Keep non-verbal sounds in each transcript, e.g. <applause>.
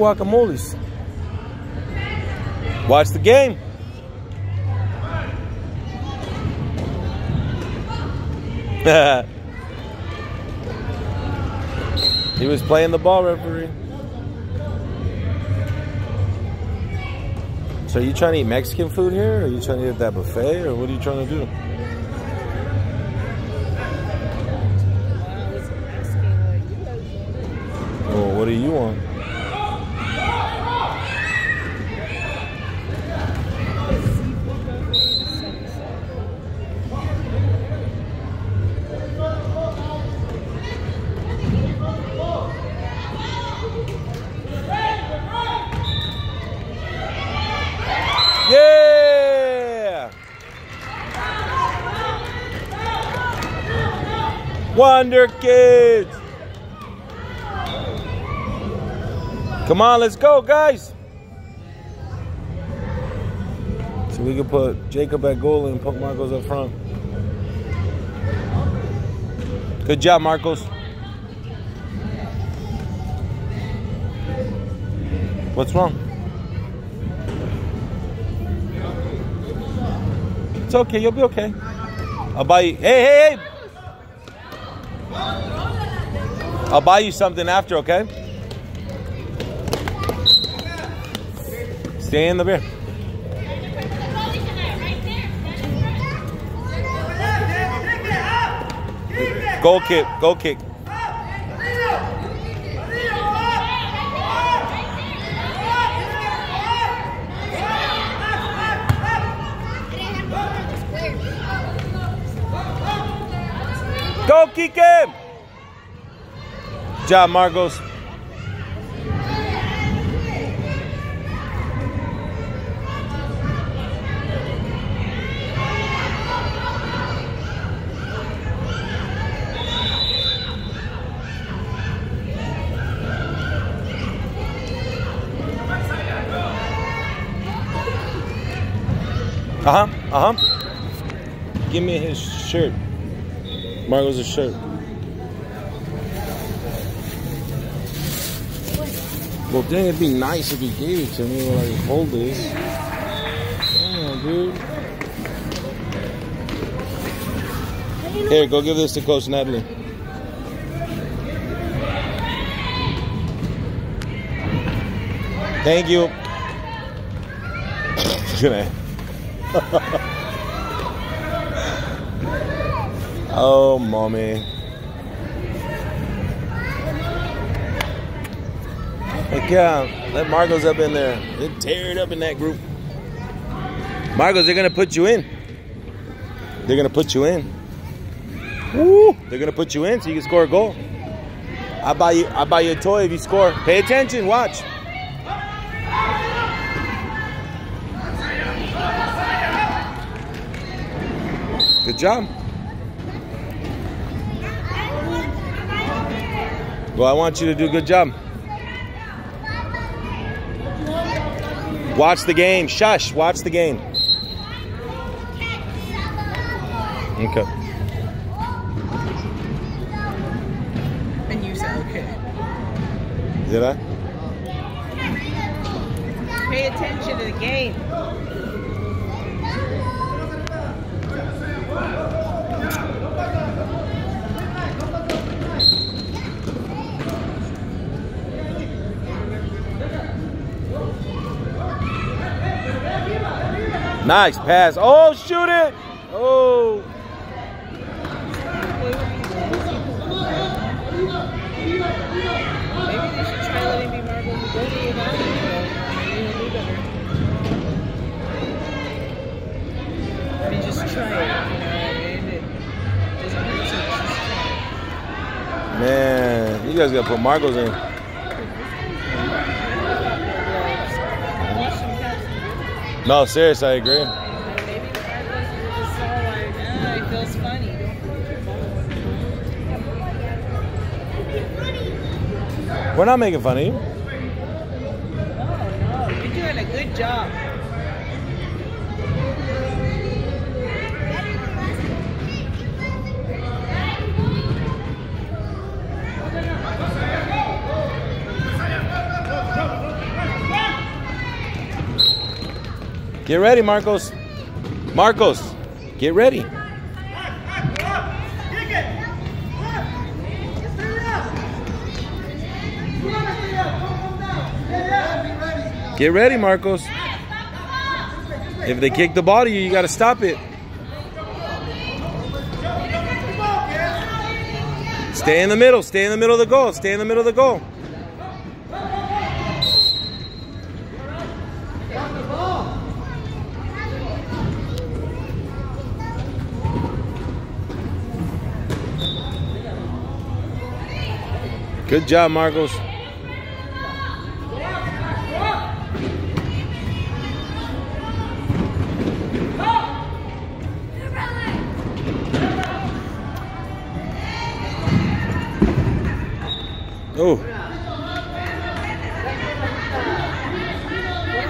guacamoles. Watch the game. <laughs> he was playing the ball, referee. So are you trying to eat Mexican food here? Or are you trying to eat at that buffet? Or what are you trying to do? Oh, what do you want? Yeah! Wonder Kids! Come on, let's go, guys! So we can put Jacob at goal and put Markos up front. Good job, Markos. What's wrong? It's okay. You'll be okay. I'll buy you. Hey, hey, hey! I'll buy you something after, okay? Stay in the beer. Goal kick. Goal kick. Go kick him! Job, Markos. Uh huh. Uh huh. Give me his shirt. Markos' shirt. Well, dang, it'd be nice if he gave it to me while I hold this. Damn, dude. Here, go give this to Coach Natalie. Thank you. <laughs> <laughs> Oh, mommy. Heck yeah, let Markos up in there. They tear it up in that group. Markos, they're gonna put you in. They're gonna put you in. Woo! They're gonna put you in so you can score a goal. I buy you. I buy you a toy if you score. Pay attention. Watch. Good job. Well, I want you to do a good job. Watch the game. Shush. Watch the game. Okay. And you said okay. Did I? Pay attention to the game. Nice pass. Oh, shoot it. Oh. Maybe they should try letting me Marvel Bugatti without him. Maybe he'll do better. I mean, just try it. You know, and Oh, it doesn't hurt to just try. Man, you guys got to put Markos in. No, serious, I agree. It feels funny. We're not making fun of you. No, no, you're doing a good job. Get ready, Markos. Markos, get ready. Get ready, Markos. If they kick the ball to you, you got to stop it. Stay in the middle. Stay in the middle of the goal. Stay in the middle of the goal. Good job, Markos. Oh, What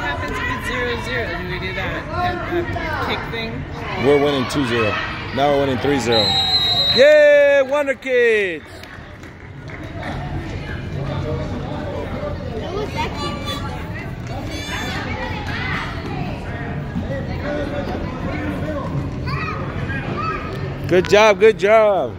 happens if it's zero zero? Do we do that, that, that kick thing? we're winning 2-0. Now we're winning 3-0. Yeah, Wonder Kids. Good job, good job.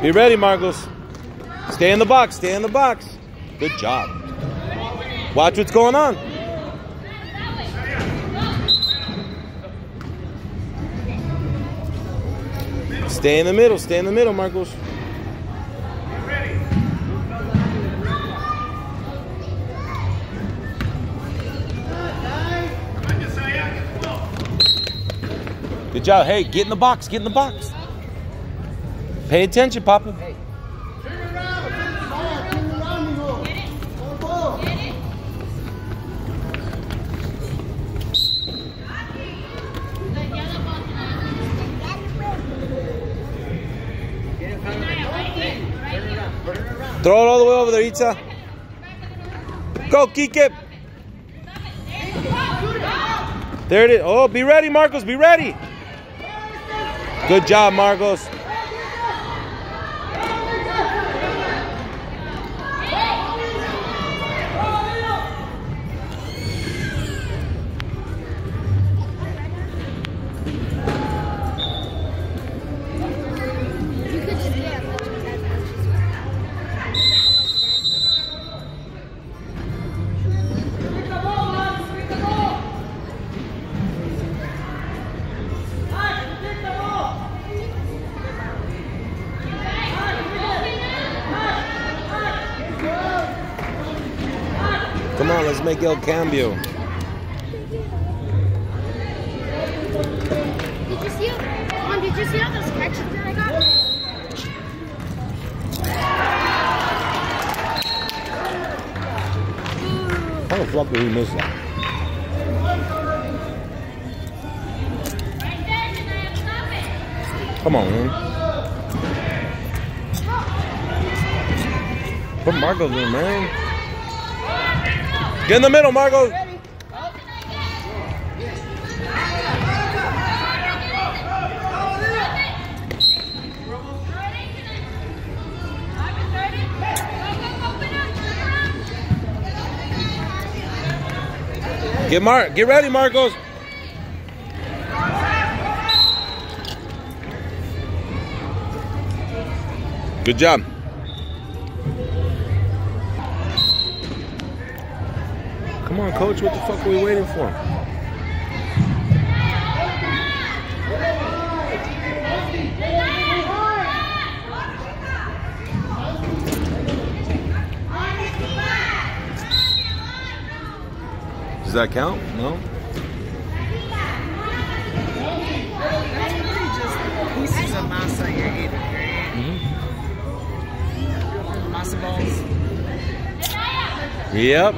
Be ready, Markos. Stay in the box, stay in the box. Good job. Watch what's going on. Stay in the middle, stay in the middle, Markos. Good job. Hey, get in the box, get in the box. Pay attention, Papa. Throw it all the way over there, Itza. Go, Kike. There it is. Oh, be ready, Markos. Be ready. Good job, Markos. Come on, make El Cambio. Did you see? Mom, um, did you see all those sketches that I got? How the fuck did he miss that? Come on, man. Put Markos in, man. Get in the middle, Markos. Get Get Mar get ready, Markos. Good job. Coach. What the fuck are we waiting for? Does that count? No? That's really just pieces of masa you're eating, right? Hmm? Masa balls. Yep.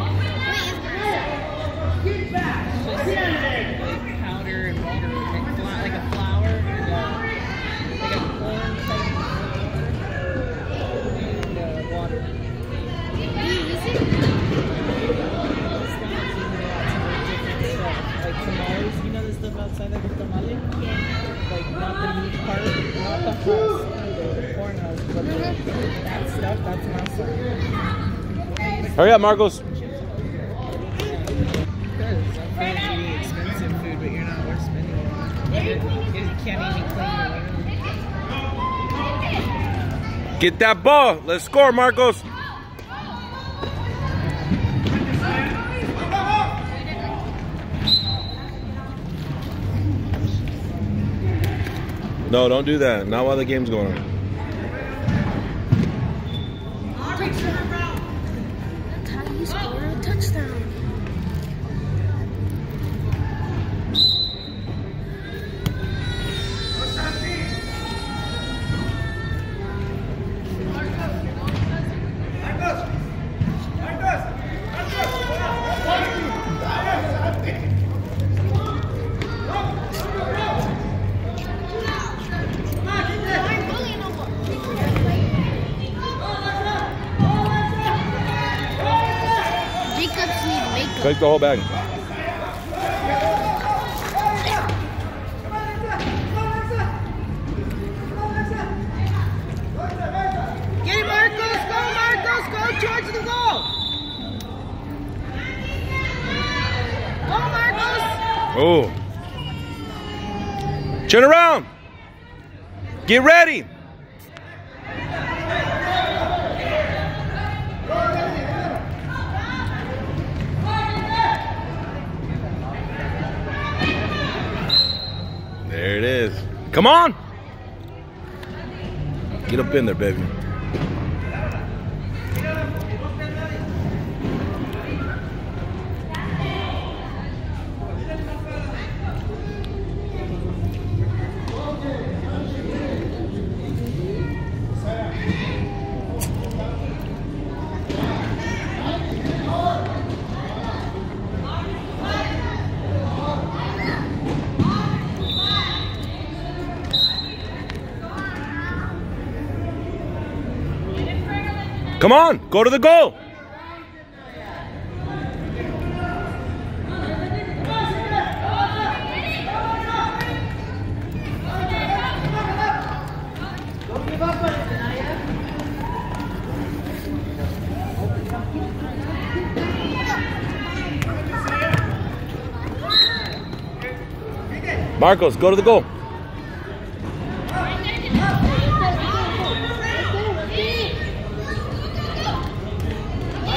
Like powder and water, like, fla- like a flour, and, uh, like a corn type and uh, water. Snacks, you know, lots of different stuff. Like tamales, you know the stuff outside of the tamale? Like not the meat part, not the husk, the corn husk, but the, that stuff, that's masa. Hurry up, Markos. Because I'm really expensive food, but you're not worth spending on. You can't Oh, even clean Markos. Get that ball. Let's score, Markos. No, don't do that. Not while the game's going on. Take the whole bag. Get it, Markos! Go, Markos! Go towards the goal! Go, Markos! Oh. Turn around. Get ready. There it is. Come on. Get up in there, baby. Come on, go to the goal. Markos, go to the goal.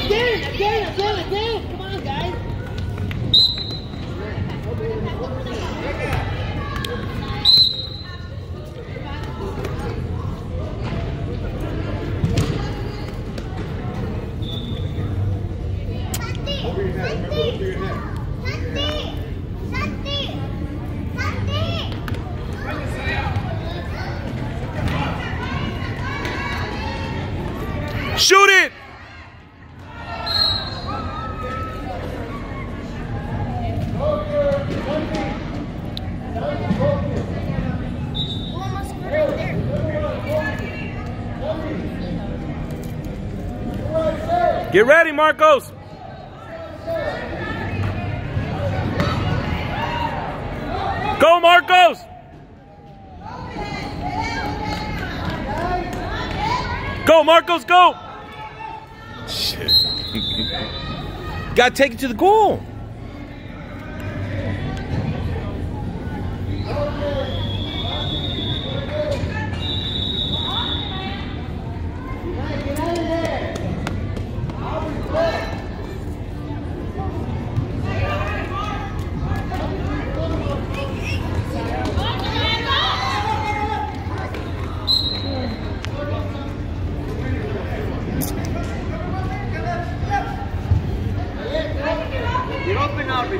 Again, again, again, again. Come on, guys. Shoot it! Almost right there. Get ready, Markos. Go, Markos. Go, Markos, go. Shit. Gotta take it to the goal.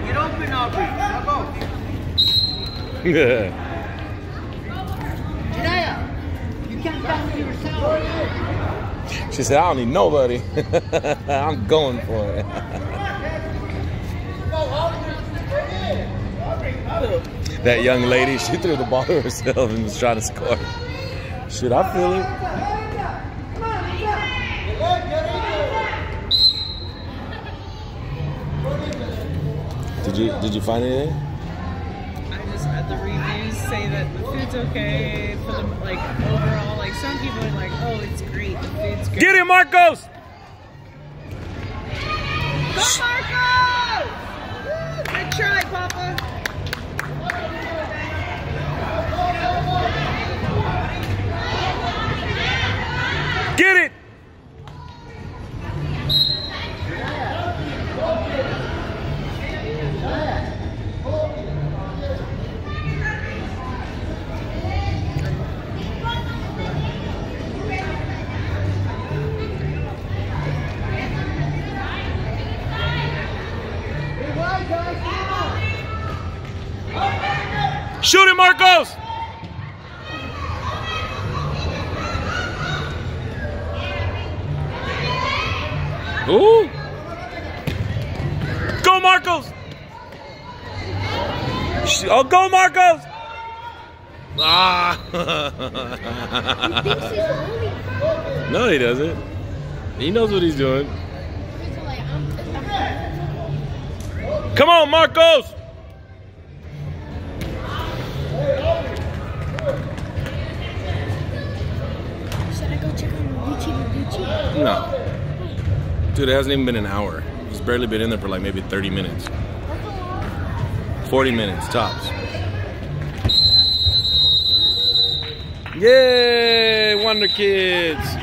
get open now, you can't pass yourself. She said, I don't need nobody. <laughs> I'm going for it. <laughs> that young lady, she threw the ball to herself and was trying to score. Should I feel it? Did you did you find anything? I just read the reviews say that the food's okay for the like overall. Like some people are like, oh, it's great. The food's great. Get him, Markos! Go Marco! Woo, Good try, Papa. Get it! Oh, go, Markos! Ah! Thinks <laughs> he's no, he doesn't. He knows what he's doing. He's like, I'm, I'm Come on, Markos! Should I go check on Gucci Gucci? No. Dude, it hasn't even been an hour. He's barely been in there for like maybe 30 minutes. 40 minutes, tops. Yay, Wonder Kids!